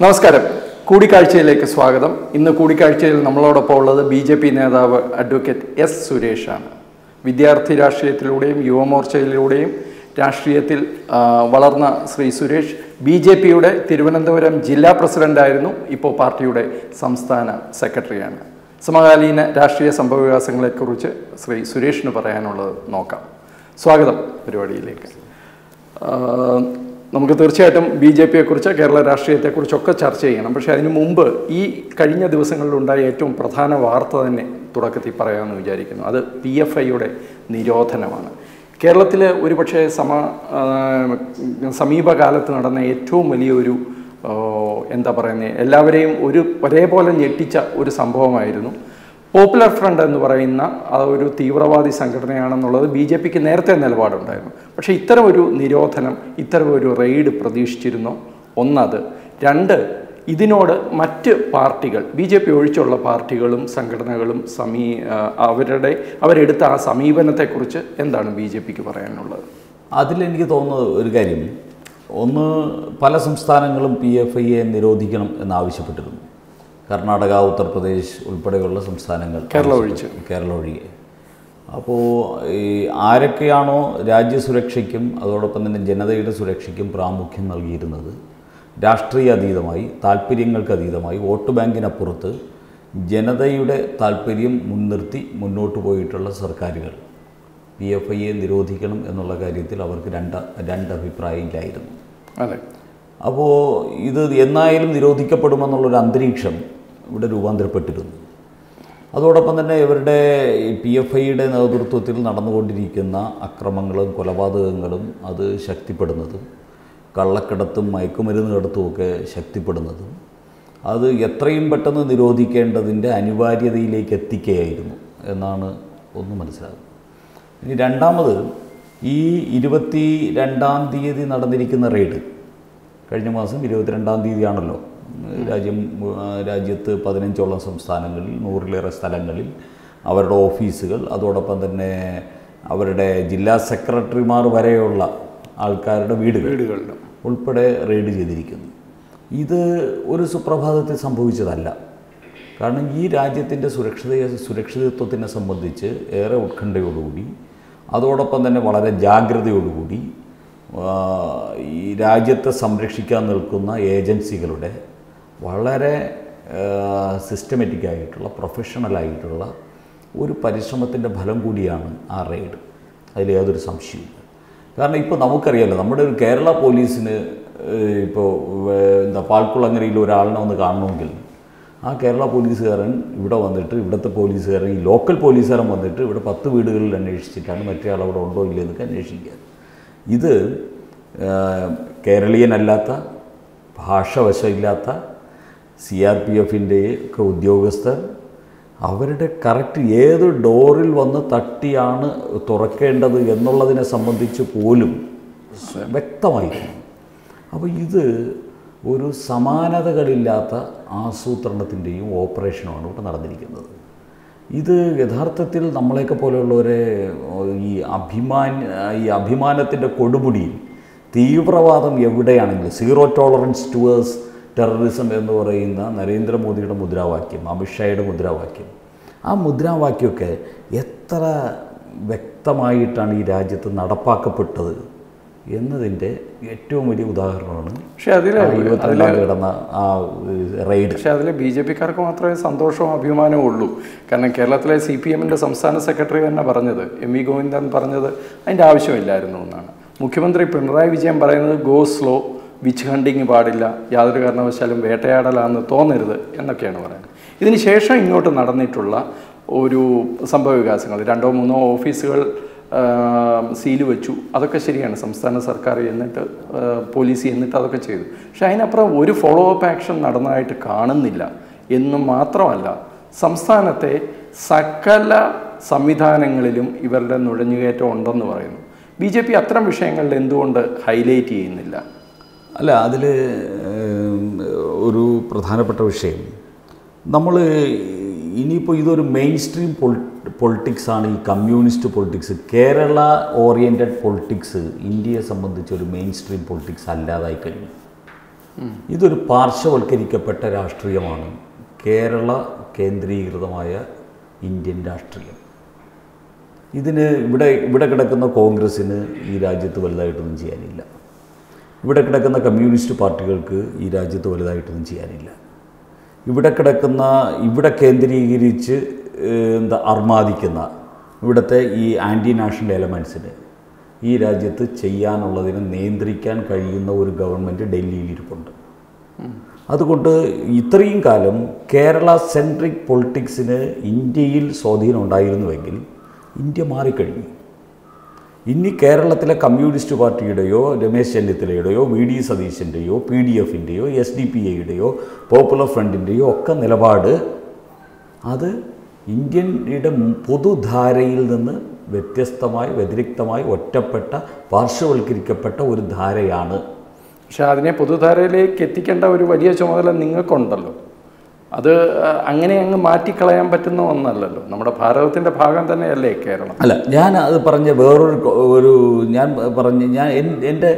നമസ്കാരം. കൂടിക്കാഴ്ചയിലേക്ക് സ്വാഗതം. ഇന്ന് കൂടിക്കാഴ്ചയിൽ നമ്മളോടൊപ്പം ഉള്ളത് ബി ജെ പി നേതാവ് അഡ്വക്കേറ്റ് എസ് സുരേഷാണ്. വിദ്യാർത്ഥി രാഷ്ട്രീയത്തിലൂടെയും യുവമോർച്ചയിലൂടെയും രാഷ്ട്രീയത്തിൽ വളർന്ന ശ്രീ സുരേഷ് ബി ജെ പിയുടെ തിരുവനന്തപുരം ജില്ലാ പ്രസിഡന്റായിരുന്നു. ഇപ്പോൾ പാർട്ടിയുടെ സംസ്ഥാന സെക്രട്ടറിയാണ്. സമകാലീന രാഷ്ട്രീയ സംഭവവികാസങ്ങളെക്കുറിച്ച് ശ്രീ സുരേഷിന് പറയാനുള്ളത് നോക്കാം. സ്വാഗതം പരിപാടിയിലേക്ക്. നമുക്ക് തീർച്ചയായിട്ടും ബി ജെ പിയെക്കുറിച്ച് കേരള രാഷ്ട്രീയത്തെക്കുറിച്ചൊക്കെ ചർച്ച ചെയ്യണം. പക്ഷേ അതിനു മുമ്പ് ഈ കഴിഞ്ഞ ദിവസങ്ങളിലുണ്ടായ ഏറ്റവും പ്രധാന വാർത്ത തന്നെ തുടക്കത്തിൽ പറയാമെന്ന് വിചാരിക്കുന്നു. അത് പി എഫ് ഐയുടെ നിരോധനമാണ്. കേരളത്തിൽ ഒരുപക്ഷെ സമ സമീപകാലത്ത് നടന്ന ഏറ്റവും വലിയൊരു എന്താ പറയുന്നത് എല്ലാവരെയും ഒരു ഒരേപോലെ ഞെട്ടിച്ച ഒരു സംഭവമായിരുന്നു. പോപ്പുലർ ഫ്രണ്ട് എന്ന് പറയുന്ന ആ ഒരു തീവ്രവാദി സംഘടനയാണെന്നുള്ളത് ബി ജെ പിക്ക് നേരത്തെ നിലപാടുണ്ടായിരുന്നു. പക്ഷേ ഇത്തരം ഒരു നിരോധനം ഇത്തരം ഒരു റെയ്ഡ് പ്രതീക്ഷിച്ചിരുന്നോ. ഒന്നത്. രണ്ട് ഇതിനോട് മറ്റ് പാർട്ടികൾ ബി ജെ പി ഒഴിച്ചുള്ള പാർട്ടികളും സംഘടനകളും സമീ അവരുടെ അവരെടുത്ത ആ സമീപനത്തെക്കുറിച്ച് എന്താണ് ബി ജെ പിക്ക് പറയാനുള്ളത്? അതിലെനിക്ക് തോന്നുന്നത് ഒരു കാര്യം. ഒന്ന് പല സംസ്ഥാനങ്ങളും പി എഫ് ഐയെ നിരോധിക്കണം എന്നാവശ്യപ്പെട്ടിരുന്നു കർണാടക ഉത്തർപ്രദേശ് ഉൾപ്പെടെയുള്ള സംസ്ഥാനങ്ങൾ കേരള ഒഴിച്ച്. കേരള ഒഴികെ. അപ്പോൾ ഈ ആരൊക്കെയാണോ രാജ്യസുരക്ഷയ്ക്കും അതോടൊപ്പം തന്നെ ജനതയുടെ സുരക്ഷയ്ക്കും പ്രാമുഖ്യം നൽകിയിരുന്നത്? രാഷ്ട്രീയ അതീതമായി താല്പര്യങ്ങൾക്ക് അതീതമായി വോട്ട് ബാങ്കിനപ്പുറത്ത് ജനതയുടെ താല്പര്യം മുൻനിർത്തി മുന്നോട്ട് പോയിട്ടുള്ള സർക്കാരുകൾ. പി എഫ് ഐയെ നിരോധിക്കണം എന്നുള്ള കാര്യത്തിൽ അവർക്ക് രണ്ട് രണ്ട് അഭിപ്രായമില്ലായിരുന്നു അതെ. അപ്പോൾ ഇത് എന്നായാലും നിരോധിക്കപ്പെടുമെന്നുള്ളൊരു അന്തരീക്ഷം ഇവിടെ രൂപാന്തരപ്പെട്ടിരുന്നു. അതോടൊപ്പം തന്നെ ഇവരുടെ പി എഫ് ഐയുടെ നേതൃത്വത്തിൽ നടന്നുകൊണ്ടിരിക്കുന്ന അക്രമങ്ങളും കൊലപാതകങ്ങളും അത് ശക്തിപ്പെടുന്നതും കള്ളക്കടത്തും മയക്കുമരുന്ന് കടത്തുമൊക്കെ ശക്തിപ്പെടുന്നതും. അത് എത്രയും പെട്ടെന്ന് നിരോധിക്കേണ്ടതിന്റെ അനിവാര്യതയിലേക്ക് എത്തിക്കുകയായിരുന്നു എന്നാണ് ഒന്ന് മനസ്സിലാകുന്നത്. ഇനി രണ്ടാമത് ഈ ഇരുപത്തി രണ്ടാം തീയതി നടന്നിരിക്കുന്ന റെയ്ഡ് കഴിഞ്ഞ മാസം ഇരുപത്തിരണ്ടാം തീയതിയാണല്ലോ. രാജ്യം രാജ്യത്ത് പതിനഞ്ചോളം സംസ്ഥാനങ്ങളിൽ നൂറിലേറെ സ്ഥലങ്ങളിൽ അവരുടെ ഓഫീസുകൾ അതോടൊപ്പം തന്നെ അവരുടെ ജില്ലാ സെക്രട്ടറിമാർ വരെയുള്ള ആൾക്കാരുടെ വീടുകൾ വീടുകളിലും. ഉൾപ്പെടെ റെയ്ഡ് ചെയ്തിരിക്കുന്നു. ഇത് ഒരു സുപ്രഭാതത്തിൽ സംഭവിച്ചതല്ല. കാരണം ഈ രാജ്യത്തിന്റെ സുരക്ഷിതയെ സുരക്ഷിതത്വത്തിനെ സംബന്ധിച്ച് ഏറെ ഉത്കണ്ഠയോടുകൂടി അതോടൊപ്പം തന്നെ വളരെ ജാഗ്രതയോടുകൂടി ഈ രാജ്യത്തെ സംരക്ഷിക്കാൻ നിൽക്കുന്ന ഏജൻസികളുടെ വളരെ സിസ്റ്റമാറ്റിക് ആയിട്ടുള്ള പ്രൊഫഷണലായിട്ടുള്ള ഒരു പരിശ്രമത്തിന്റെ ഫലം കൂടിയാണ് ആ റെയ്ഡ്. അതിൽ യാതൊരു സംശയവുമില്ല. കാരണം ഇപ്പോൾ നമുക്കറിയാമല്ലോ നമ്മുടെ ഒരു കേരള പോലീസിന് ഇപ്പോൾ എന്താ പാൽക്കുളങ്ങരയിൽ ഒരാളിനെ ഒന്ന് കാണണമെങ്കിൽ ആ കേരള പോലീസുകാരൻ ഇവിടെ വന്നിട്ട് ഇവിടുത്തെ പോലീസുകാരൻ ഈ ലോക്കൽ പോലീസുകാരൻ വന്നിട്ട് ഇവിടെ പത്ത് വീടുകളിൽ അന്വേഷിച്ചിട്ടാണ് മറ്റേ ആൾ അവിടെ ഉണ്ടോ ഇല്ലയോ എന്നൊക്കെ അന്വേഷിക്കുക. ഇത് കേരളീയനല്ലാത്ത കേരളീയനല്ലാത്ത ഭാഷവശമില്ലാത്ത സി ആർ പി എഫിന്റെ ഒക്കെ ഉദ്യോഗസ്ഥർ അവരുടെ കറക്റ്റ് ഏത് ഡോറിൽ വന്ന് തട്ടിയാണ് തുറക്കേണ്ടത് എന്നുള്ളതിനെ സംബന്ധിച്ച് പോലും വ്യക്തമായിരുന്നു അപ്പോൾ ഇത് ഒരു സമാനതകളില്ലാത്ത ആസൂത്രണത്തിന്റെയും ഓപ്പറേഷനുമാണ് ഇവിടെ നടന്നിരിക്കുന്നത്. ഇത് യഥാർത്ഥത്തിൽ നമ്മളെയൊക്കെ പോലെയുള്ളവരെ ഈ അഭിമാൻ ഈ അഭിമാനത്തിന്റെ കൊടുമുടിയിൽ തീവ്രവാദം എവിടെയാണെങ്കിലും സീറോ ടോളറൻസ് ടുവേഴ്സ് ടെററിസം എന്ന് പറയുന്ന നരേന്ദ്രമോദിയുടെ മുദ്രാവാക്യം അമിത്ഷായുടെ മുദ്രാവാക്യം. ആ മുദ്രാവാക്യമൊക്കെ എത്ര വ്യക്തമായിട്ടാണ് ഈ രാജ്യത്ത് നടപ്പാക്കപ്പെട്ടത് എന്നതിന്റെ ഏറ്റവും വലിയ ഉദാഹരണമാണ് പക്ഷേ അതിൽ ഇരുപത്തിരണ്ടാം കിടന്ന ആ റെയ്ഡ്. പക്ഷേ അതിൽ ബി ജെ പിക്കാർക്ക് മാത്രമേ സന്തോഷവും അഭിമാനവും ഉള്ളൂ. കാരണം കേരളത്തിലെ സി പി എമ്മിന്റെ സംസ്ഥാന സെക്രട്ടറി തന്നെ പറഞ്ഞത് എം വി ഗോവിന്ദൻ പറഞ്ഞത് അതിന്റെ ആവശ്യമില്ലായിരുന്നു എന്നാണ്. മുഖ്യമന്ത്രി പിണറായി വിജയൻ പറയുന്നത് ഗോ സ്ലോ. വിച്ച് ഹണ്ടിങ് പാടില്ല യാതൊരു കാരണവശാലും വേട്ടയാടലാന്ന് തോന്നരുത് എന്നൊക്കെയാണ് പറയുന്നത്. ഇതിന് ശേഷം ഇങ്ങോട്ട് നടന്നിട്ടുള്ള ഒരു സംഭവ വികാസങ്ങൾ രണ്ടോ മൂന്നോ ഓഫീസുകൾ സീൽ വെച്ചു. അതൊക്കെ ശരിയാണ്. സംസ്ഥാന സർക്കാർ എന്നിട്ട് പോലീസ് എന്നിട്ട് അതൊക്കെ ചെയ്തു. പക്ഷെ അതിനപ്പുറം ഒരു ഫോളോ അപ്പ് ആക്ഷൻ നടന്നതായിട്ട് കാണുന്നില്ല എന്നും മാത്രമല്ല സംസ്ഥാനത്തെ സകല സംവിധാനങ്ങളിലും ഇവരുടെ നുഴഞ്ഞുകയറ്റം ഉണ്ടെന്ന് പറയുന്നു. ബി ജെ പി അത്തരം വിഷയങ്ങളിൽ എന്തുകൊണ്ട് ഹൈലൈറ്റ് ചെയ്യുന്നില്ല? അല്ല അതിൽ ഒരു പ്രധാനപ്പെട്ട വിഷയം. നമ്മൾ ഇനിയിപ്പോൾ ഇതൊരു മെയിൻ സ്ട്രീം പൊളിറ്റിക്സ് ആണ് ഈ communist politics. Kerala oriented politics ഇന്ത്യയെ സംബന്ധിച്ച് ഒരു മെയിൻ സ്ട്രീം പൊളിറ്റിക്സ് അല്ലാതായി കഴിഞ്ഞു. ഇതൊരു പാർശ്വവൽക്കരിക്കപ്പെട്ട രാഷ്ട്രീയമാണ് കേരള കേന്ദ്രീകൃതമായ ഇന്ത്യൻ രാഷ്ട്രീയം. ഇതിന് ഇവിടെ ഇവിടെ കിടക്കുന്ന കോൺഗ്രസ്സിന് ഈ രാജ്യത്ത് വലുതായിട്ടൊന്നും ചെയ്യാനില്ല. ഇവിടെ കിടക്കുന്ന കമ്മ്യൂണിസ്റ്റ് പാർട്ടികൾക്ക് ഈ രാജ്യത്ത് വലുതായിട്ടൊന്നും ചെയ്യാനില്ല. ഇവിടെ കിടക്കുന്ന ഇവിടെ കേന്ദ്രീകരിച്ച് എന്താ അർമാദിക്കുന്ന ഇവിടുത്തെ ഈ ആന്റി നാഷണൽ എലമെൻസിന് ഈ രാജ്യത്ത് ചെയ്യാനുള്ളതിനെ നിയന്ത്രിക്കാൻ കഴിയുന്ന ഒരു ഗവൺമെന്റ് ഡൽഹിയിൽ ഇരിപ്പുണ്ട് അതുകൊണ്ട് ഇത്രയും കാലം കേരള സെൻട്രിക് പൊളിറ്റിക്സിന് ഇന്ത്യയിൽ സ്വാധീനം ഉണ്ടായിരുന്നുവെങ്കിൽ ഇന്ത്യ മാറിക്കഴിഞ്ഞു. ഇനി കേരളത്തിലെ കമ്മ്യൂണിസ്റ്റ് പാർട്ടിയുടെയോ രമേശ് ചെന്നിത്തലയുടെയോ വി ഡി സതീശന്റെയോ പി ഡി എഫിന്റെയോ എസ് ഡി പി ഐയുടെയോ പോപ്പുലർ ഫ്രണ്ടിന്റെയോ ഒക്കെ നിലപാട് അത് ഇന്ത്യയുടെ പൊതുധാരയിൽ നിന്ന് വ്യത്യസ്തമായി വ്യതിരിക്തമായി ഒറ്റപ്പെട്ട പാർശ്വവൽക്കരിക്കപ്പെട്ട ഒരു ധാരയാണ്. പക്ഷേ അതിനെ പൊതുധാരയിലേക്ക് എത്തിക്കേണ്ട ഒരു വലിയ ചുമതല നിങ്ങൾക്കുണ്ടല്ലോ. അത് അങ്ങനെ അങ്ങ് മാറ്റിക്കളയാൻ പറ്റുന്ന ഒന്നല്ലല്ലോ. നമ്മുടെ ഭാരതത്തിന്റെ ഭാഗം തന്നെയല്ലേ കേരളം? അല്ല ഞാൻ അത് പറഞ്ഞ വേറൊരു ഒരു ഞാൻ പറഞ്ഞ ഞാൻ എൻ- എന്റെ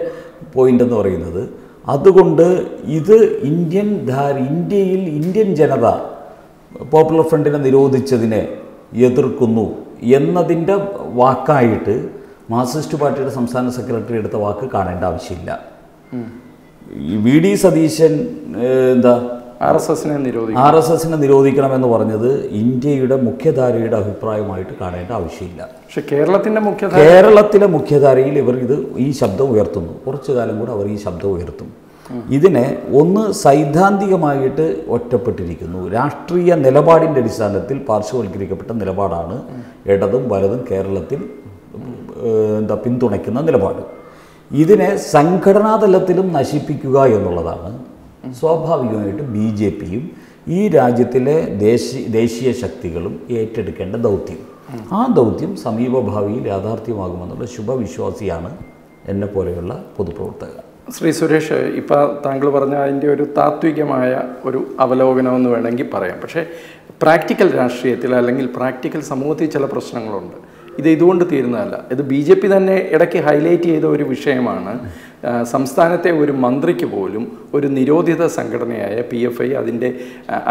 പോയിന്റ് എന്ന് പറയുന്നത് അതുകൊണ്ട് ഇത് ഇന്ത്യൻ ധാര ഇന്ത്യയിൽ ഇന്ത്യൻ ജനത പോപ്പുലർ ഫ്രണ്ടിനെ നിരോധിച്ചതിനെ എതിർക്കുന്നു എന്നതിന്റെ വാക്കായിട്ട് മാർക്സിസ്റ്റ് പാർട്ടിയുടെ സംസ്ഥാന സെക്രട്ടറി എടുത്ത വാക്ക് കാണേണ്ട ആവശ്യമില്ല. ഈ വി ഡി സതീശൻ എന്താ ആർ എസ് എസിനെ നിരോധിക്കണം. എന്ന് എസ് എസിനെ നിരോധിക്കണമെന്ന് പറഞ്ഞത് ഇന്ത്യയുടെ മുഖ്യധാരയുടെ അഭിപ്രായമായിട്ട് കാണേണ്ട ആവശ്യമില്ല. പക്ഷെ കേരളത്തിന്റെ മുഖ്യ കേരളത്തിലെ മുഖ്യധാരയിൽ ഇവർ ഇത് ഈ ശബ്ദം ഉയർത്തുന്നു. കുറച്ചു കാലം കൂടെ അവർ ഈ ശബ്ദം ഉയർത്തും. ഇതിനെ ഒന്ന് സൈദ്ധാന്തികമായിട്ട് ഒറ്റപ്പെട്ടിരിക്കുന്നു. രാഷ്ട്രീയ നിലപാടിന്റെ അടിസ്ഥാനത്തിൽ പാർശ്വവൽക്കരിക്കപ്പെട്ട നിലപാടാണ് ഇടതും വലതും കേരളത്തിൽ എന്താ പിന്തുണയ്ക്കുന്ന നിലപാട്. ഇതിനെ സംഘടനാതലത്തിലും നശിപ്പിക്കുക എന്നുള്ളതാണ് സ്വാഭാവികമായിട്ട് ബി ജെ പിയും ഈ രാജ്യത്തിലെ ദേശീയ ദേശീയ ശക്തികളും ഏറ്റെടുക്കേണ്ട ദൗത്യം. ആ ദൗത്യം സമീപഭാവിയിൽ യാഥാർത്ഥ്യമാകുമെന്നുള്ള ശുഭവിശ്വാസിയാണ് എന്നെ പോലെയുള്ള പൊതുപ്രവർത്തകർ. ശ്രീ സുരേഷ് ഇപ്പോൾ താങ്കൾ പറഞ്ഞ അതിന്റെ ഒരു താത്വികമായ ഒരു അവലോകനമെന്ന് വേണമെങ്കിൽ പറയാം. പക്ഷേ പ്രാക്ടിക്കൽ രാഷ്ട്രീയത്തിൽ അല്ലെങ്കിൽ പ്രാക്ടിക്കൽ സമൂഹത്തിൽ ചില പ്രശ്നങ്ങളുണ്ട്. ഇത് ഇതുകൊണ്ട് തീരുന്നതല്ല. ഇത് ബി ജെ പി തന്നെ ഇടയ്ക്ക് ഹൈലൈറ്റ് ചെയ്ത ഒരു വിഷയമാണ്. സംസ്ഥാനത്തെ ഒരു മന്ത്രിക്ക് പോലും ഒരു നിരോധിത സംഘടനയായ പി എഫ് ഐ അതിന്റെ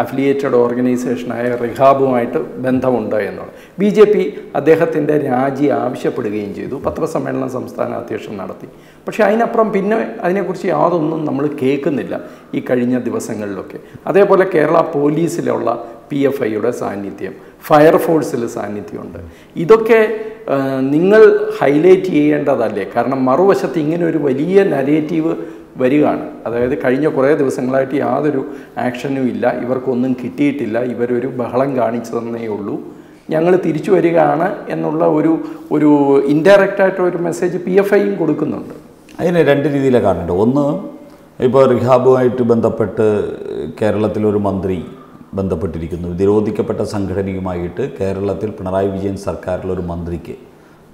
അഫിലിയേറ്റഡ് ഓർഗനൈസേഷനായ റിഹാബുമായിട്ട് ബന്ധമുണ്ട് എന്നുള്ളത്. ബി ജെ പി അദ്ദേഹത്തിന്റെ രാജി ആവശ്യപ്പെടുകയും ചെയ്തു. പത്രസമ്മേളനം സംസ്ഥാന അധ്യക്ഷൻ നടത്തി. പക്ഷേ അതിനപ്പുറം പിന്നെ അതിനെക്കുറിച്ച് യാതൊന്നും നമ്മൾ കേൾക്കുന്നില്ല ഈ കഴിഞ്ഞ ദിവസങ്ങളിലൊക്കെ. അതേപോലെ കേരള പോലീസിലുള്ള പി എഫ് ഐയുടെ സാന്നിധ്യം. ഫയർഫോഴ്സിൽ സാന്നിധ്യമുണ്ട്. ഇതൊക്കെ നിങ്ങൾ ഹൈലൈറ്റ് ചെയ്യേണ്ടതല്ലേ? കാരണം മറുവശത്ത് ഇങ്ങനെ ഒരു വലിയ നരേറ്റീവ് വരികയാണ്. അതായത് കഴിഞ്ഞ കുറേ ദിവസങ്ങളായിട്ട് യാതൊരു ആക്ഷനും ഇല്ല. ഇവർക്കൊന്നും കിട്ടിയിട്ടില്ല. ഇവരൊരു ബഹളം കാണിച്ചതെന്നേ ഉള്ളൂ. ഞങ്ങൾ തിരിച്ചു വരികയാണ് എന്നുള്ള ഒരു ഒരു ഇൻഡയറക്റ്റ് ആയിട്ട് ഒരു മെസ്സേജ് പി എഫ് ഐയും കൊടുക്കുന്നുണ്ട്. അതിന് രണ്ട് രീതിയിലാണ് കാണേണ്ടത് ഒന്ന് ഇപ്പോൾ റിഹാബുമായിട്ട് ബന്ധപ്പെട്ട് കേരളത്തിലൊരു മന്ത്രി ബന്ധപ്പെട്ടിരിക്കുന്നു. നിരോധിക്കപ്പെട്ട സംഘടനയുമായിട്ട് കേരളത്തിൽ പിണറായി വിജയൻ സർക്കാരിലൊരു മന്ത്രിക്ക്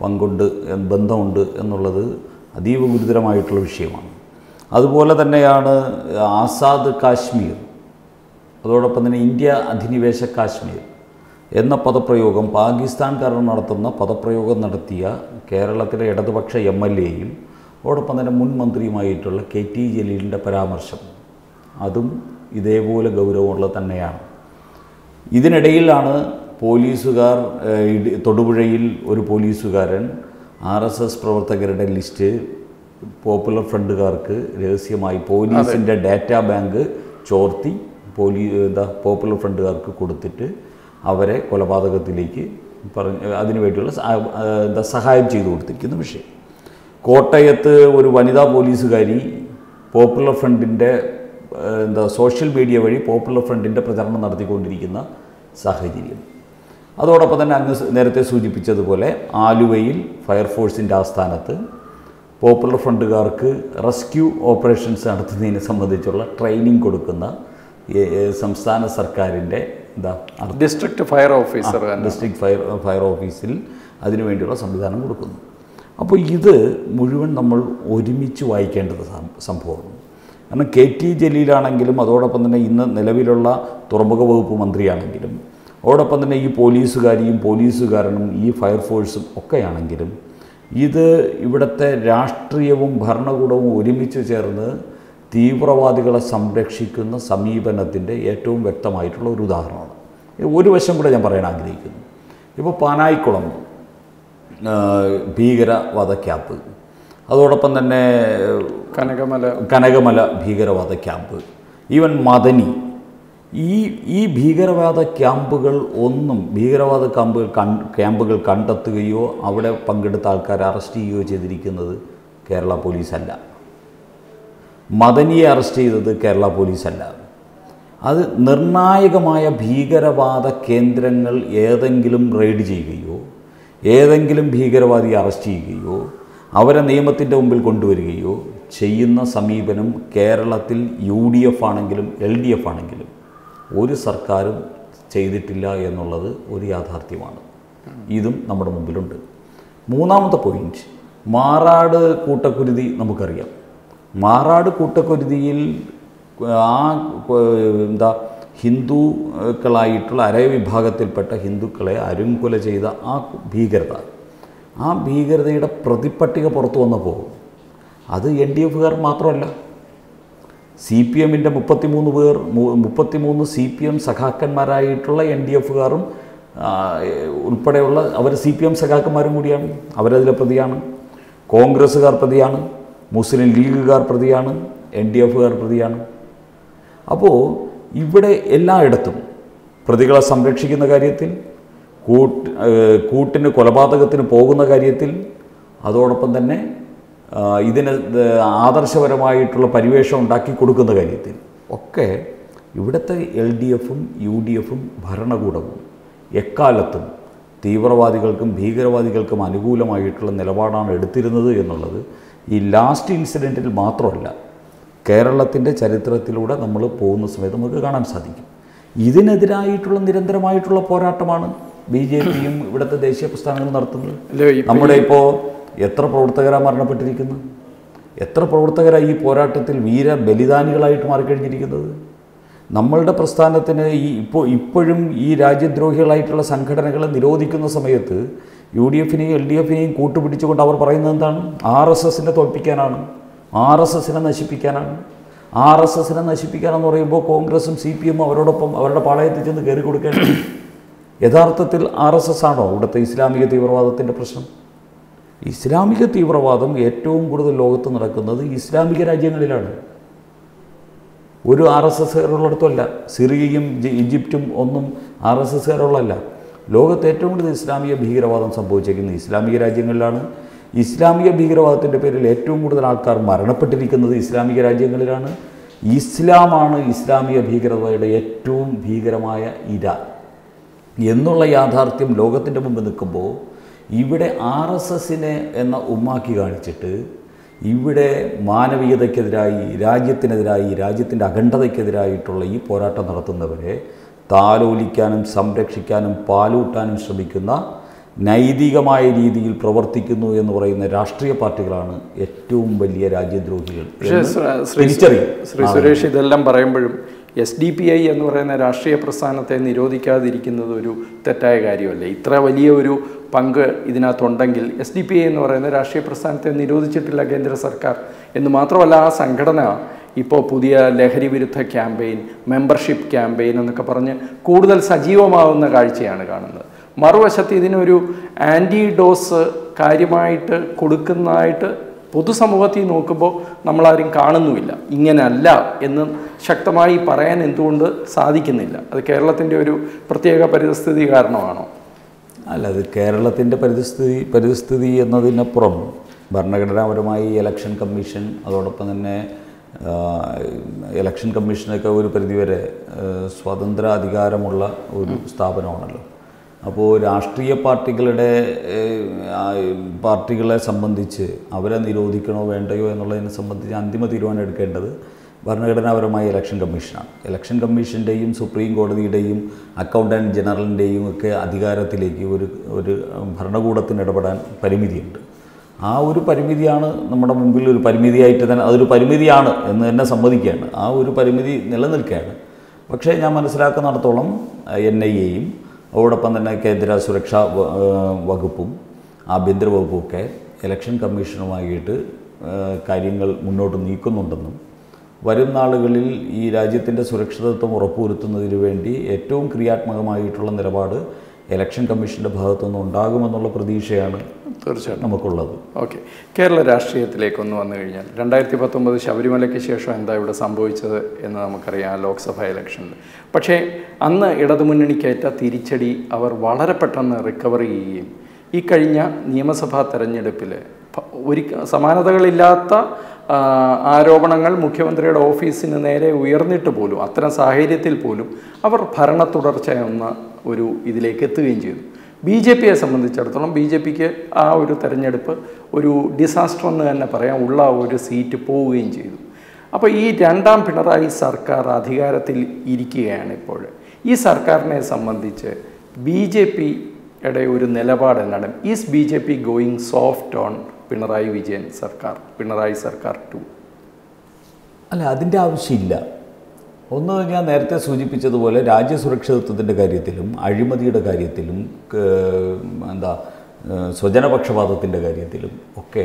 പങ്കുണ്ട് ബന്ധമുണ്ട് എന്നുള്ളത് അതീവ ഗുരുതരമായിട്ടുള്ള വിഷയമാണ്. അതുപോലെ തന്നെയാണ് ആസാദ് കാശ്മീർ അതോടൊപ്പം തന്നെ ഇന്ത്യ അധിനിവേശ കാശ്മീർ എന്ന പദപ്രയോഗം പാകിസ്ഥാൻകാരൻ നടത്തുന്ന പദപ്രയോഗം നടത്തിയ കേരളത്തിലെ ഇടതുപക്ഷ എം എൽ എയും അതോടൊപ്പം തന്നെ മുൻ മന്ത്രിയുമായിട്ടുള്ള കെ ടി ജലീലിന്റെ പരാമർശം. അതും ഇതേപോലെ ഗൗരവമുള്ളത് തന്നെയാണ്. ഇതിനിടയിലാണ് പോലീസുകാർ തൊടുപുഴയിൽ ഒരു പോലീസുകാരൻ ആർ എസ് എസ് പ്രവർത്തകരുടെ ലിസ്റ്റ് പോപ്പുലർ ഫ്രണ്ടുകാർക്ക് രഹസ്യമായി പോലീസിന്റെ ഡാറ്റാ ബാങ്ക് ചോർത്തി പോലീ എന്താ പോപ്പുലർ ഫ്രണ്ടുകാർക്ക് കൊടുത്തിട്ട് അവരെ കൊലപാതകത്തിലേക്ക് പറഞ്ഞ് അതിനുവേണ്ടിയുള്ള എന്താ സഹായം ചെയ്തു കൊടുത്തിരിക്കുന്ന വിഷയം. കോട്ടയത്ത് ഒരു വനിതാ പോലീസുകാരി പോപ്പുലർ ഫ്രണ്ടിന്റെ എന്താ സോഷ്യൽ മീഡിയ വഴി പോപ്പുലർ ഫ്രണ്ടിന്റെ പ്രചരണം നടത്തിക്കൊണ്ടിരിക്കുന്ന സാഹചര്യം. അതോടൊപ്പം തന്നെ അങ്ങ് നേരത്തെ സൂചിപ്പിച്ചതുപോലെ ആലുവയിൽ ഫയർഫോഴ്സിന്റെ ആസ്ഥാനത്ത് പോപ്പുലർ ഫ്രണ്ടുകാർക്ക് റെസ്ക്യൂ ഓപ്പറേഷൻസ് നടത്തുന്നതിനെ സംബന്ധിച്ചുള്ള ട്രെയിനിങ് കൊടുക്കുന്ന സംസ്ഥാന സർക്കാരിന്റെ എന്താ district fire officer district fire fire ഓഫീസിൽ അതിനുവേണ്ടിയുള്ള സംവിധാനം കൊടുക്കുന്നു. അപ്പോൾ ഇത് മുഴുവൻ നമ്മൾ ഒരുമിച്ച് വായിക്കേണ്ടത് സംഭവമാണ്. കാരണം കെ ടി ജലീലാണെങ്കിലും അതോടൊപ്പം തന്നെ ഇന്ന് നിലവിലുള്ള തുറമുഖ വകുപ്പ് മന്ത്രിയാണെങ്കിലും അതോടൊപ്പം തന്നെ ഈ പോലീസുകാരിയും പോലീസുകാരനും ഈ ഫയർഫോഴ്സും ഒക്കെയാണെങ്കിലും ഇത് ഇവിടുത്തെ രാഷ്ട്രീയവും ഭരണകൂടവും ഒരുമിച്ച് ചേർന്ന് തീവ്രവാദികളെ സംരക്ഷിക്കുന്ന സമീപനത്തിന്റെ ഏറ്റവും വ്യക്തമായിട്ടുള്ള ഒരു ഉദാഹരണമാണ്. ഒരു വശം കൂടെ ഞാൻ പറയാൻ ആഗ്രഹിക്കുന്നു. ഇപ്പോൾ പാനായിക്കുളം ഭീകരവാദ ക്യാമ്പ്. അതോടൊപ്പം തന്നെ കനകമല. കനകമല ഭീകരവാദ ക്യാമ്പ്. ഈവൻ മദനി. ഈ ഈ ഭീകരവാദ ക്യാമ്പുകൾ ഒന്നും ഭീകരവാദ ക്യാമ്പുകൾ ക്യാമ്പുകൾ കണ്ടെത്തുകയോ അവിടെ പങ്കെടുത്ത ആൾക്കാരെ അറസ്റ്റ് ചെയ്യുകയോ ചെയ്തിരിക്കുന്നത് കേരള പോലീസല്ല. മദനിയെ അറസ്റ്റ് ചെയ്തത് കേരള പോലീസല്ല. അത് നിർണായകമായ ഭീകരവാദ കേന്ദ്രങ്ങൾ ഏതെങ്കിലും റെയ്ഡ് ചെയ്യുകയോ ഏതെങ്കിലും ഭീകരവാദിയെ അറസ്റ്റ് ചെയ്യുകയോ അവരെ നിയമത്തിന്റെ മുമ്പിൽ കൊണ്ടുവരികയോ ചെയ്യുന്ന സമീപനം കേരളത്തിൽ യു ഡി എഫ് ആണെങ്കിലും എൽ ഡി എഫ് ആണെങ്കിലും ഒരു സർക്കാരും ചെയ്തിട്ടില്ല എന്നുള്ളത് ഒരു യാഥാർത്ഥ്യമാണ്. ഇതും നമ്മുടെ മുമ്പിലുണ്ട്. മൂന്നാമത്തെ പോയിന്റ് മാറാട് കൂട്ടക്കുരുതി നമുക്കറിയാം. മാറാട് കൂട്ടക്കുരുതിയിൽ ആ എന്താ ഹിന്ദുക്കളായിട്ടുള്ള അരേ വിഭാഗത്തിൽപ്പെട്ട ഹിന്ദുക്കളെ അരുംകൊല ചെയ്ത ആ ഭീകരത ആ ഭീകരതയുടെ പ്രതിപ്പട്ടിക പുറത്തു വന്നപ്പോൾ അത് എൻ ഡി എഫുകാർ മാത്രമല്ല. സി പി എമ്മിന്റെ മുപ്പത്തിമൂന്ന് പേർ മുപ്പത്തിമൂന്ന് സി പി എം സഖാക്കന്മാരായിട്ടുള്ള എൻ ഡി എഫുകാരും ഉൾപ്പെടെയുള്ള അവർ സി പി എം സഖാക്കന്മാരും കൂടിയാണ്. അവരതിലെ പ്രതിയാണ്. കോൺഗ്രസ്സുകാർ പ്രതിയാണ്. മുസ്ലിം ലീഗുകാർ പ്രതിയാണ്. എൻ ഡി എഫുകാർ പ്രതിയാണ്. അപ്പോൾ ഇവിടെ എല്ലായിടത്തും പ്രതികളെ സംരക്ഷിക്കുന്ന കാര്യത്തിൽ കൂട്ട് കൂട്ടിന് കൊലപാതകത്തിന് പോകുന്ന കാര്യത്തിൽ അതോടൊപ്പം തന്നെ ഇതിന് ആദർശപരമായിട്ടുള്ള പരിവേഷം ഉണ്ടാക്കി കൊടുക്കുന്ന കാര്യത്തിൽ. ഒക്കെ ഇവിടുത്തെ എൽ ഡി എഫും യു ഡി എഫും ഭരണകൂടവും എക്കാലത്തും തീവ്രവാദികൾക്കും ഭീകരവാദികൾക്കും അനുകൂലമായിട്ടുള്ള നിലപാടാണ് എടുത്തിരുന്നത് എന്നുള്ളത് ഈ ലാസ്റ്റ് ഇൻസിഡന്റിൽ മാത്രമല്ല കേരളത്തിന്റെ ചരിത്രത്തിലൂടെ നമ്മൾ പോകുന്ന സമയത്ത് നമുക്ക് കാണാൻ സാധിക്കും. ഇതിനെതിരായിട്ടുള്ള നിരന്തരമായിട്ടുള്ള പോരാട്ടമാണ് ബി ജെ പിയും ഇവിടുത്തെ ദേശീയ പ്രസ്ഥാനങ്ങൾ നടത്തുന്നത്? നമ്മുടെ ഇപ്പോൾ എത്ര പ്രവർത്തകരാണ് മരണപ്പെട്ടിരിക്കുന്നത്? എത്ര പ്രവർത്തകരാണ് ഈ പോരാട്ടത്തിൽ വീര ബലിദാനികളായിട്ട് മാറിക്കഴിഞ്ഞിരിക്കുന്നത്? നമ്മളുടെ പ്രസ്ഥാനത്തിന് ഈ ഇപ്പോൾ ഇപ്പോഴും ഈ രാജ്യദ്രോഹികളായിട്ടുള്ള സംഘടനകളെ നിരോധിക്കുന്ന സമയത്ത് യു ഡി എഫിനെയും എൽ ഡി എഫിനെയും കൂട്ടുപിടിച്ചുകൊണ്ട് അവർ പറയുന്നത് എന്താണ്? ആർ എസ് എസിനെ തോൽപ്പിക്കാനാണ് ആർ എസ് എസിനെ നശിപ്പിക്കാനാണ്. ആർ എസ് എസിനെ നശിപ്പിക്കാനെന്ന് പറയുമ്പോൾ കോൺഗ്രസും സി പി എമ്മും അവരോടൊപ്പം അവരുടെ പാളയത്തിൽ ചെന്ന് കയറി കൊടുക്കേണ്ടത് യഥാർത്ഥത്തിൽ ആർ എസ് എസ് ആണോ ഇവിടുത്തെ ഇസ്ലാമിക തീവ്രവാദത്തിന്റെ പ്രശ്നം? ഇസ്ലാമിക തീവ്രവാദം ഏറ്റവും കൂടുതൽ ലോകത്ത് നടക്കുന്നത് ഇസ്ലാമിക രാജ്യങ്ങളിലാണ്. ഒരു ആർ എസ് എസ്കാരുള്ളിടത്തുമല്ല സിറിയയും ഈജിപ്റ്റും ഒന്നും ആർ എസ് എസ്കാരുള്ളതല്ല ലോകത്ത് ഏറ്റവും കൂടുതൽ ഇസ്ലാമിക ഭീകരവാദം സംഭവിച്ചിരിക്കുന്നത് ഇസ്ലാമിക രാജ്യങ്ങളിലാണ്. ഇസ്ലാമിക ഭീകരവാദത്തിന്റെ പേരിൽ ഏറ്റവും കൂടുതൽ ആൾക്കാർ മരണപ്പെട്ടിരിക്കുന്നത് ഇസ്ലാമിക രാജ്യങ്ങളിലാണ്. ഇസ്ലാമാണ് ഇസ്ലാമിക ഭീകരതയുടെ ഏറ്റവും ഭീകരമായ ഇര. എന്നുള്ള യാഥാർത്ഥ്യം ലോകത്തിന്റെ മുമ്പ് നിൽക്കുമ്പോൾ ഇവിടെ ആർ എസ് എസിനെ എന്ന ഉമ്മാക്കി കാണിച്ചിട്ട് ഇവിടെ മാനവീയതയ്ക്കെതിരായി രാജ്യത്തിനെതിരായി രാജ്യത്തിന്റെ അഖണ്ഡതയ്ക്കെതിരായിട്ടുള്ള ഈ പോരാട്ടം നടത്തുന്നവരെ താലോലിക്കാനും സംരക്ഷിക്കാനും പാലൂട്ടാനും ശ്രമിക്കുന്ന നൈതികമായ രീതിയിൽ പ്രവർത്തിക്കുന്നു എന്ന് പറയുന്ന രാഷ്ട്രീയ പാർട്ടികളാണ് ഏറ്റവും വലിയ രാജ്യദ്രോഹികൾ ശ്രീ സുരേഷ് ഇതെല്ലാം പറയുമ്പോഴും എസ് ഡി പി ഐ എന്ന് പറയുന്ന രാഷ്ട്രീയ പ്രസ്ഥാനത്തെ നിരോധിക്കാതിരിക്കുന്നത് ഒരു തെറ്റായ കാര്യമല്ല? ഇത്ര വലിയ ഒരു പങ്ക് ഇതിനകത്തുണ്ടെങ്കിൽ എസ് ഡി പി ഐ എന്ന് പറയുന്ന രാഷ്ട്രീയ പ്രസ്ഥാനത്തെ നിരോധിച്ചിട്ടില്ല കേന്ദ്ര സർക്കാർ എന്ന് മാത്രമല്ല ആ സംഘടന ഇപ്പോൾ പുതിയ ലഹരി വിരുദ്ധ ക്യാമ്പയിൻ മെമ്പർഷിപ്പ് ക്യാമ്പയിൻ എന്നൊക്കെ പറഞ്ഞ് കൂടുതൽ സജീവമാവുന്ന കാഴ്ചയാണ് കാണുന്നത്. മറുവശത്ത് ഇതിനൊരു ആന്റി ഡോസ് കാര്യമായിട്ട് കൊടുക്കുന്നതായിട്ട് പൊതുസമൂഹത്തിൽ നോക്കുമ്പോൾ നമ്മളാരും കാണുന്നുമില്ല. ഇങ്ങനല്ല എന്ന് ശക്തമായി പറയാൻ എന്തുകൊണ്ട് സാധിക്കുന്നില്ല. അത് കേരളത്തിന്റെ ഒരു പ്രത്യേക പരിസ്ഥിതി കാരണമാണോ? അല്ല അത് കേരളത്തിന്റെ പരിസ്ഥിതി പരിസ്ഥിതി എന്നതിനപ്പുറം ഭരണഘടനാപരമായി ഇലക്ഷൻ കമ്മീഷൻ അതോടൊപ്പം തന്നെ ഇലക്ഷൻ കമ്മീഷനൊക്കെ ഒരു പരിധിവരെ സ്വതന്ത്ര അധികാരമുള്ള ഒരു സ്ഥാപനമാണല്ലോ. അപ്പോൾ രാഷ്ട്രീയ പാർട്ടികളുടെ പാർട്ടികളെ സംബന്ധിച്ച് അവരെ നിരോധിക്കണോ വേണ്ടയോ എന്നുള്ളതിനെ സംബന്ധിച്ച് അന്തിമ തീരുമാനം എടുക്കേണ്ടത് ഭരണഘടനാപരമായ ഇലക്ഷൻ കമ്മീഷനാണ് ഇലക്ഷൻ കമ്മീഷന്റെയും സുപ്രീം കോടതിയുടെയും അക്കൗണ്ടന്റ് ജനറലിന്റെയും ഒക്കെ അധികാരത്തിലേക്ക് ഒരു ഒരു ഭരണകൂടത്തിന് ഇടപെടാൻ പരിമിതിയുണ്ട്. ആ ഒരു പരിമിതിയാണ് നമ്മുടെ മുമ്പിൽ ഒരു പരിമിതിയായിട്ട് തന്നെ അതൊരു പരിമിതിയാണ് എന്ന് തന്നെ സമ്മതിക്കുകയാണ്. ആ ഒരു പരിമിതി നിലനിൽക്കുകയാണ്. പക്ഷേ ഞാൻ മനസ്സിലാക്കുന്നിടത്തോളം എൻ ഐ എയും അതോടൊപ്പം തന്നെ കേന്ദ്ര സുരക്ഷാ വകുപ്പും ആഭ്യന്തര വകുപ്പും ഒക്കെ ഇലക്ഷൻ കമ്മീഷനുമായിട്ട് കാര്യങ്ങൾ മുന്നോട്ട് നീക്കുന്നുണ്ടെന്നും വരും നാളുകളിൽ ഈ രാജ്യത്തിന്റെ സുരക്ഷിതത്വം ഉറപ്പുവരുത്തുന്നതിന് വേണ്ടി ഏറ്റവും ക്രിയാത്മകമായിട്ടുള്ള നിലപാട് ഇലക്ഷൻ കമ്മീഷന്റെ ഭാഗത്തുനിന്ന് ഉണ്ടാകുമെന്നുള്ള പ്രതീക്ഷയാണ് തീർച്ചയായിട്ടും. നമുക്കുള്ളത്. ഓക്കെ. കേരള രാഷ്ട്രീയത്തിലേക്ക് ഒന്ന് വന്നു കഴിഞ്ഞാൽ രണ്ടായിരത്തി പത്തൊമ്പത് ശബരിമലയ്ക്ക് ശേഷം എന്താ ഇവിടെ സംഭവിച്ചത് എന്ന് നമുക്കറിയാം ലോക്സഭാ ഇലക്ഷനിൽ. പക്ഷേ അന്ന് ഇടതുമുന്നണിക്കേറ്റ തിരിച്ചടി അവർ വളരെ പെട്ടെന്ന് റിക്കവർ ചെയ്യുകയും ഈ കഴിഞ്ഞ നിയമസഭാ തെരഞ്ഞെടുപ്പിൽ ഒരു സമാനതകളില്ലാത്ത ആരോപണങ്ങൾ മുഖ്യമന്ത്രിയുടെ ഓഫീസിന് നേരെ ഉയർന്നിട്ട് പോലും അത്തരം സാഹചര്യത്തിൽ പോലും അവർ ഭരണ തുടർച്ച എന്ന ഒരു ഇതിലേക്ക് എത്തുകയും ചെയ്തു. ബി ജെ പിയെ സംബന്ധിച്ചിടത്തോളം ബി ജെ പിക്ക് ആ ഒരു തെരഞ്ഞെടുപ്പ് ഒരു ഡിസാസ്റ്റർ എന്ന് തന്നെ പറയാം ഉള്ള ഒരു സീറ്റ് പോവുകയും ചെയ്തു. അപ്പോൾ ഈ രണ്ടാം പിണറായി സർക്കാർ അധികാരത്തിൽ ഇരിക്കുകയാണ് ഇപ്പോൾ. ഈ സർക്കാരിനെ സംബന്ധിച്ച് ബി ജെ പിയുടെ ഒരു നിലപാട് എന്താണ് is B J P going soft on Pinarayi Vijayan സർക്കാർ പിണറായി സർക്കാർ ടു. അല്ല അതിന്റെ ആവശ്യമില്ല. ഒന്ന് ഞാൻ നേരത്തെ സൂചിപ്പിച്ചതുപോലെ രാജ്യസുരക്ഷിതത്വത്തിന്റെ കാര്യത്തിലും അഴിമതിയുടെ കാര്യത്തിലും എന്താ സ്വജനപക്ഷപാതത്തിന്റെ കാര്യത്തിലും ഒക്കെ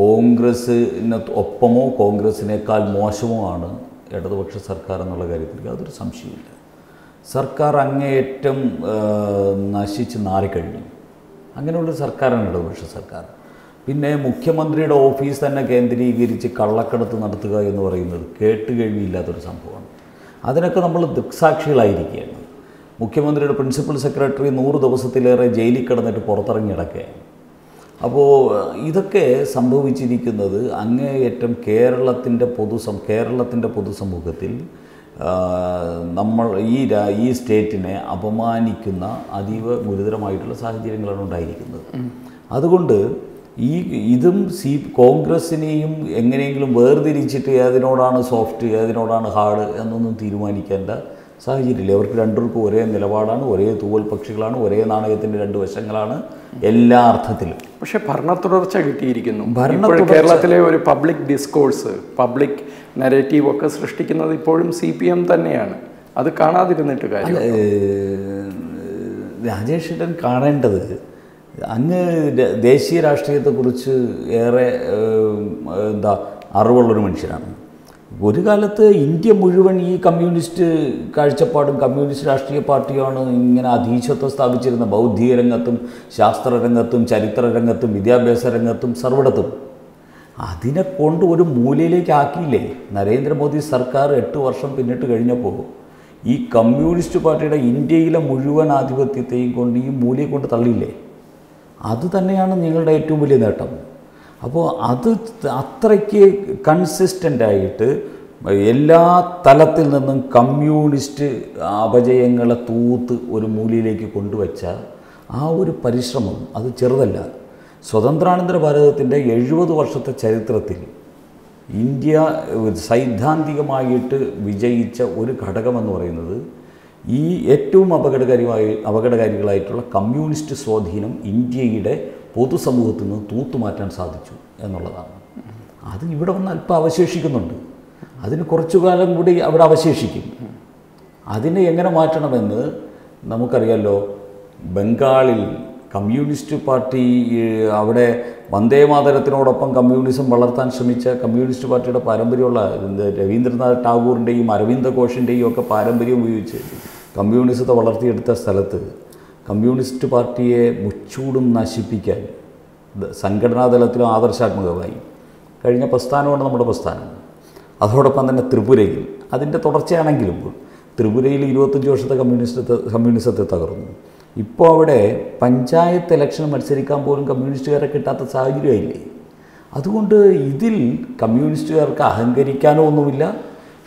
കോൺഗ്രസ്സിന് ഒപ്പമോ കോൺഗ്രസിനേക്കാൾ മോശമോ ആണ് ഇടതുപക്ഷ സർക്കാർ എന്നുള്ള കാര്യത്തിൽ യാതൊരു സംശയമില്ല സർക്കാർ അങ്ങേയറ്റം നശിച്ച് നാറിക്കഴിഞ്ഞു. അങ്ങനെയുള്ള സർക്കാരാണ് ഇടതുപക്ഷ സർക്കാർ. പിന്നെ മുഖ്യമന്ത്രിയുടെ ഓഫീസ് തന്നെ കേന്ദ്രീകരിച്ച് കള്ളക്കടത്ത് നടത്തുക എന്ന് പറയുന്നത് കേട്ടുകേഴ്വിയില്ലാത്തൊരു സംഭവമാണ്. അതിനൊക്കെ നമ്മൾ ദൃക്സാക്ഷികളായിരിക്കുകയാണ്. മുഖ്യമന്ത്രിയുടെ പ്രിൻസിപ്പൽ സെക്രട്ടറി നൂറ് ദിവസത്തിലേറെ ജയിലിൽ കിടന്നിട്ട് പുറത്തിറങ്ങി കിടക്കുകയാണ് അപ്പോൾ ഇതൊക്കെ സംഭവിച്ചിരിക്കുന്നത് അങ്ങേയറ്റം കേരളത്തിന്റെ പൊതുസം കേരളത്തിന്റെ പൊതുസമൂഹത്തിൽ നമ്മൾ ഈ രാ- ഈ സ്റ്റേറ്റിനെ അപമാനിക്കുന്ന അതീവ ഗുരുതരമായിട്ടുള്ള സാഹചര്യങ്ങളാണ് ഉണ്ടായിരിക്കുന്നത്. അതുകൊണ്ട് ഈ ഇതും സി കോൺഗ്രസിനെയും എങ്ങനെയെങ്കിലും വേർതിരിച്ചിട്ട് ഏതിനോടാണ് സോഫ്റ്റ് ഏതിനോടാണ് ഹാർഡ് എന്നൊന്നും തീരുമാനിക്കേണ്ട സാഹചര്യമില്ല. അവർക്ക് രണ്ടുപേർക്കും ഒരേ നിലപാടാണ് ഒരേ തൂവൽ പക്ഷികളാണ് ഒരേ നാണയത്തിന്റെ രണ്ട് വശങ്ങളാണ് എല്ലാ അർത്ഥത്തിലും. പക്ഷേ ഭരണ തുടർച്ച കിട്ടിയിരിക്കുന്നു. ഭരണ കേരളത്തിലെ ഒരു പബ്ലിക് ഡിസ്കോഴ്സ് പബ്ലിക് നെറേറ്റീവ് ഒക്കെ സൃഷ്ടിക്കുന്നത് ഇപ്പോഴും സി പി എം തന്നെയാണ്. അത് കാണാതിരുന്നിട്ട് കാര്യം രാജേഷ് കാണേണ്ടത് ര- ദേശീയ രാഷ്ട്രീയത്തെക്കുറിച്ച് ഏറെ എന്താ അറിവുള്ളൊരു മനുഷ്യനാണ്. ഒരു കാലത്ത് ഇന്ത്യ മുഴുവൻ ഈ കമ്മ്യൂണിസ്റ്റ് കാഴ്ചപ്പാടും കമ്മ്യൂണിസ്റ്റ് രാഷ്ട്രീയ പാർട്ടിയാണ് ഇങ്ങനെ അധീശത്വം സ്ഥാപിച്ചിരുന്ന ബൗദ്ധിക രംഗത്തും ശാസ്ത്രരംഗത്തും ചരിത്ര രംഗത്തും വിദ്യാഭ്യാസ രംഗത്തും സർവടത്തും. അതിനെ കൊണ്ട് ഒരു മൂലയിലേക്ക് ആക്കിയില്ലേ നരേന്ദ്രമോദി സർക്കാർ എട്ട് വർഷം പിന്നിട്ട് കഴിഞ്ഞപ്പോൾ ഈ കമ്മ്യൂണിസ്റ്റ് പാർട്ടിയുടെ ഇന്ത്യയിലെ മുഴുവൻ ആധിപത്യത്തെയും കൊണ്ട് ഈ മൂലയെ കൊണ്ട് തള്ളിയില്ലേ? അത് തന്നെയാണ് നിങ്ങളുടെ ഏറ്റവും വലിയ നേട്ടം. അപ്പോൾ അത് അത്രയ്ക്ക് കൺസിസ്റ്റന്റായിട്ട് എല്ലാ തലത്തിൽ നിന്നും കമ്മ്യൂണിസ്റ്റ് അപജയങ്ങളെ തൂത്ത് ഒരു മൂലയിലേക്ക് കൊണ്ടുവച്ച ആ ഒരു പരിശ്രമം അത് ചെറുതല്ല. സ്വതന്ത്രാനന്തര ഭാരതത്തിന്റെ എഴുപത് വർഷത്തെ ചരിത്രത്തിൽ ഇന്ത്യ സൈദ്ധാന്തികമായിട്ട് വിജയിച്ച ഒരു ഘടകമെന്ന് പറയുന്നത് ഈ ഏറ്റവും അപകടകാരിയായി അപകടകാരികളായിട്ടുള്ള കമ്മ്യൂണിസ്റ്റ് സ്വാധീനം ഇന്ത്യയുടെ പൊതുസമൂഹത്തിൽ നിന്ന് തൂത്തുമാറ്റാൻ സാധിച്ചു എന്നുള്ളതാണ്. അത് ഇവിടെ വന്ന് അല്പം അവശേഷിക്കുന്നുണ്ട്. അതിന് കുറച്ചു കാലം കൂടി അവിടെ അവശേഷിക്കും. അതിനെ എങ്ങനെ മാറ്റണമെന്ന് നമുക്കറിയാമല്ലോ ബംഗാളിൽ കമ്മ്യൂണിസ്റ്റ് പാർട്ടി അവിടെ വന്ദേമാതരത്തിനോടൊപ്പം കമ്മ്യൂണിസം വളർത്താൻ ശ്രമിച്ച കമ്മ്യൂണിസ്റ്റ് പാർട്ടിയുടെ പാരമ്പര്യമുള്ള രവീന്ദ്രനാഥ് ടാഗോറിന്റെയും അരവിന്ദ ഘോഷിന്റെയും ഒക്കെ പാരമ്പര്യം ഉപയോഗിച്ച് കമ്മ്യൂണിസത്തെ വളർത്തിയെടുത്ത സ്ഥലത്ത് കമ്മ്യൂണിസ്റ്റ് പാർട്ടിയെ മുച്ചൂടും നശിപ്പിക്കാൻ സംഘടനാ തലത്തിലും ആദർശാത്മകമായി കഴിഞ്ഞ പ്രസ്ഥാനമാണ് നമ്മുടെ പ്രസ്ഥാനം. അതോടൊപ്പം തന്നെ ത്രിപുരയിൽ അതിന്റെ തുടർച്ചയാണെങ്കിലും ത്രിപുരയിൽ ഇരുപത്തഞ്ച് വർഷത്തെ കമ്മ്യൂണിസ്റ്റ് കമ്മ്യൂണിസത്തെ തകർന്നു. ഇപ്പോൾ അവിടെ പഞ്ചായത്ത് ഇലക്ഷൻ മത്സരിക്കാൻ പോലും കമ്മ്യൂണിസ്റ്റുകാരെ കിട്ടാത്ത സാഹചര്യമായില്ലേ? അതുകൊണ്ട് ഇതിൽ കമ്മ്യൂണിസ്റ്റുകാർക്ക് അഹങ്കരിക്കാനോ ഒന്നുമില്ല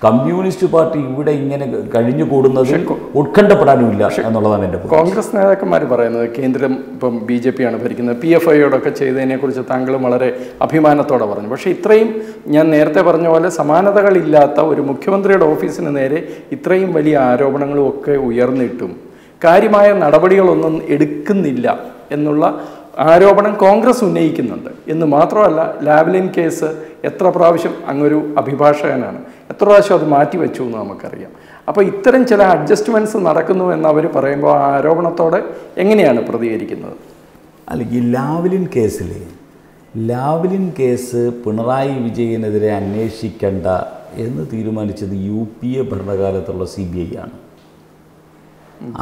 കമ്മ്യൂണിസ്റ്റ് പാർട്ടി ഇവിടെ ഇങ്ങനെ കഴിഞ്ഞു കൂടുന്നത് ഉത്കണ്ഠപ്പെടാനുമില്ല എന്നുള്ളതാണ് എന്റെ. കോൺഗ്രസ് നേതാക്കന്മാർ പറയുന്നത് കേന്ദ്രം ഇപ്പം ബി ജെ പി ആണ് ഭരിക്കുന്നത് പി എഫ് ഐയോടൊക്കെ ചെയ്തതിനെക്കുറിച്ച് താങ്കളും വളരെ അഭിമാനത്തോടെ പറഞ്ഞു പക്ഷേ ഇത്രയും ഞാൻ നേരത്തെ പറഞ്ഞ പോലെ സമാനതകളില്ലാത്ത ഒരു മുഖ്യമന്ത്രിയുടെ ഓഫീസിന് നേരെ ഇത്രയും വലിയ ആരോപണങ്ങളും ഒക്കെ ഉയർന്നിട്ടും കാര്യമായ നടപടികളൊന്നും എടുക്കുന്നില്ല എന്നുള്ള ആരോപണം കോൺഗ്രസ് ഉന്നയിക്കുന്നുണ്ട്. എന്ന് മാത്രമല്ല ലാവ്ലിൻ കേസ് എത്ര പ്രാവശ്യം അങ്ങൊരു അഭിഭാഷകനാണ്. എത്ര പ്രാവശ്യം അത് മാറ്റിവെച്ചു എന്ന് നമുക്കറിയാം. അപ്പോൾ ഇത്തരം ചില അഡ്ജസ്റ്റ്മെന്റ്സ് നടക്കുന്നു എന്ന് അവർ പറയുമ്പോൾ ആ ആരോപണത്തോടെ എങ്ങനെയാണ് പ്രതികരിക്കുന്നത്? അല്ല ലാവ്ലിൻ കേസിൽ ലാവ്ലിൻ കേസ് പിണറായി വിജയനെതിരെ അന്വേഷിക്കേണ്ട എന്ന് തീരുമാനിച്ചത് യു പി എ ഭരണകാലത്തുള്ള സി ബി ഐ ആണ്.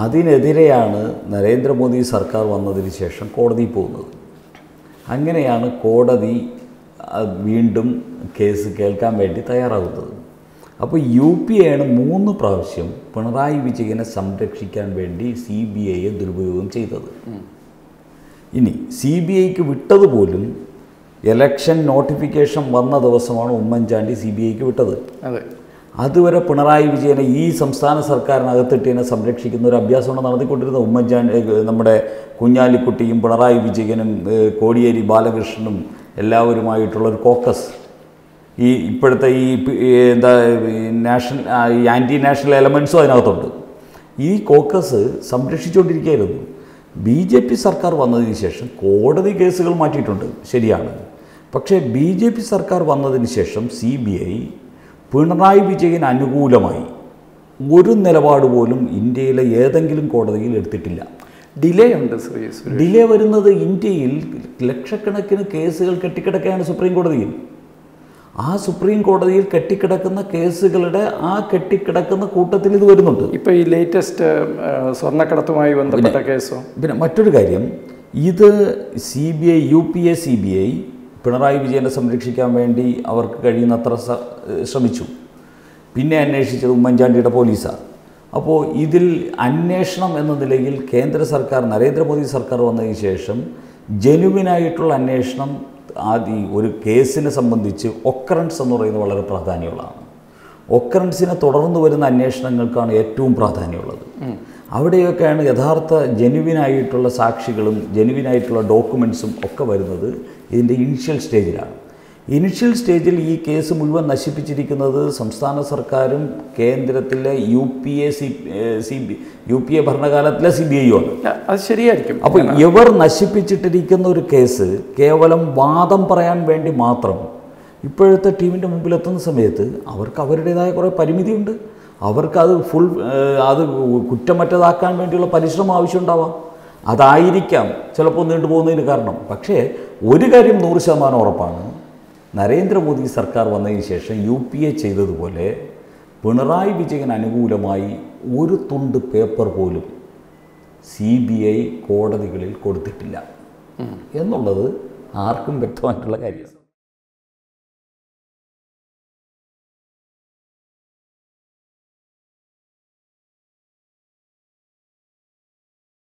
അതിനെതിരെയാണ് നരേന്ദ്രമോദി സർക്കാർ വന്നതിന് ശേഷം കോടതി പോകുന്നത്. അങ്ങനെയാണ് കോടതി വീണ്ടും കേസ് കേൾക്കാൻ വേണ്ടി തയ്യാറാകുന്നത് അപ്പോൾ യു പി ആണ് മൂന്ന് പ്രാവശ്യം പിണറായി വിജയനെ സംരക്ഷിക്കാൻ വേണ്ടി സി ബി ഐയെ ദുരുപയോഗം ചെയ്തത്. ഇനി സി ബി ഐക്ക് വിട്ടതുപോലും എലക്ഷൻ നോട്ടിഫിക്കേഷൻ വന്ന ദിവസമാണ് ഉമ്മൻചാണ്ടി സി ബി ഐക്ക് വിട്ടത്. അതെ. അതുവരെ പിണറായി വിജയനെ ഈ സംസ്ഥാന സർക്കാരിനകത്തിട്ടിനെ സംരക്ഷിക്കുന്ന ഒരു അഭ്യാസമാണ് നടത്തിക്കൊണ്ടിരുന്നത്. ഉമ്മൻചാണ്ടി ഏഹ് നമ്മുടെ കുഞ്ഞാലിക്കുട്ടിയും പിണറായി വിജയനും കോടിയേരി ബാലകൃഷ്ണനും എല്ലാവരുമായിട്ടുള്ള ഒരു കോക്കസ്. ഈ ഇപ്പോഴത്തെ ഈ എന്താ നാഷണൽ ഈ ആന്റി നാഷണൽ എലമെൻസും അതിനകത്തുണ്ട്. ഈ കോക്കസ് സംരക്ഷിച്ചുകൊണ്ടിരിക്കുകയായിരുന്നു ബി ജെ പി സർക്കാർ വന്നതിന് ശേഷം കോടതി കേസുകൾ മാറ്റിയിട്ടുണ്ട്. ശരിയാണ്. പക്ഷേ ബി ജെ പി സർക്കാർ വന്നതിന് ശേഷം C B I Pinarayi Vijayan അനുകൂലമായി ഒരു നിലപാട് പോലും ഇന്ത്യയിലെ ഏതെങ്കിലും കോടതിയിൽ എടുത്തിട്ടില്ല. ഡിലേ ഉണ്ട് ഡിലേ വരുന്നത് ഇന്ത്യയിൽ ലക്ഷക്കണക്കിന് കേസുകൾ കെട്ടിക്കിടക്കുകയാണ് സുപ്രീം കോടതിയിൽ. ആ സുപ്രീം കോടതിയിൽ കെട്ടിക്കിടക്കുന്ന കേസുകളുടെ ആ കെട്ടിക്കിടക്കുന്ന കൂട്ടത്തിൽ ഇത് വരുന്നുണ്ട്. ഇപ്പൊ ഈ ലേറ്റസ്റ്റ് സ്വർണക്കടത്തുമായി ബന്ധപ്പെട്ട കേസോ. പിന്നെ മറ്റൊരു കാര്യം ഇത് C B I U P A C B I Pinarayi വിജയനെ സംരക്ഷിക്കാൻ വേണ്ടി അവർക്ക് കഴിയുന്നത്ര ശ്രമിച്ചു. പിന്നെ അന്വേഷിച്ചത് ഉമ്മൻചാണ്ടിയുടെ പോലീസാണ്. അപ്പോൾ ഇതിൽ അന്വേഷണം എന്ന നിലയിൽ കേന്ദ്ര സർക്കാർ നരേന്ദ്രമോദി സർക്കാർ വന്നതിന് ശേഷം ജനുവിനായിട്ടുള്ള അന്വേഷണം ആദ്യം ഒരു കേസിനെ സംബന്ധിച്ച് ഒക്കറൻസ് എന്ന് പറയുന്നത് വളരെ പ്രാധാന്യമുള്ളതാണ്. ഒക്കറൻസിനെ തുടർന്ന് വരുന്ന അന്വേഷണങ്ങൾക്കാണ് ഏറ്റവും പ്രാധാന്യമുള്ളത്. അവിടെയൊക്കെയാണ് യഥാർത്ഥ ജനുവിനായിട്ടുള്ള സാക്ഷികളും ജനുവിനായിട്ടുള്ള ഡോക്യുമെൻസും ഒക്കെ വരുന്നത്. ഇതിന്റെ ഇനിഷ്യൽ സ്റ്റേജിലാണ് ഇനിഷ്യൽ സ്റ്റേജിൽ ഈ കേസ് മുഴുവൻ നശിപ്പിച്ചിരിക്കുന്നത് സംസ്ഥാന സർക്കാരും കേന്ദ്രത്തിലെ U P A C C B U P A ഭരണകാലത്തിലെ C B ഐയും ആണ് അത് ശരിയായിരിക്കും. അപ്പോൾ ഇവർ നശിപ്പിച്ചിട്ടിരിക്കുന്ന ഒരു കേസ് കേവലം വാദം പറയാൻ വേണ്ടി മാത്രം ഇപ്പോഴത്തെ ടീമിന്റെ മുമ്പിലെത്തുന്ന സമയത്ത് അവർക്ക് അവരുടേതായ കുറേ പരിമിതിയുണ്ട്. അവർക്കത് ഫുൾ അത് കുറ്റമറ്റതാക്കാൻ വേണ്ടിയുള്ള പരിശ്രമം ആവശ്യമുണ്ടാവാം. അതായിരിക്കാം ചിലപ്പോൾ നീണ്ടുപോകുന്നതിന് കാരണം. പക്ഷേ ഒരു കാര്യം നൂറ് ശതമാനം ഉറപ്പാണ്. നരേന്ദ്രമോദി സർക്കാർ വന്നതിന് ശേഷം യു പി എ ചെയ്തതുപോലെ പിണറായി വിജയൻ അനുകൂലമായി ഒരു തുണ്ട് പേപ്പർ പോലും സി ബി ഐ കോടതികളിൽ കൊടുത്തിട്ടില്ല. എന്നുള്ളത് ആർക്കും വ്യക്തമായിട്ടുള്ള കാര്യം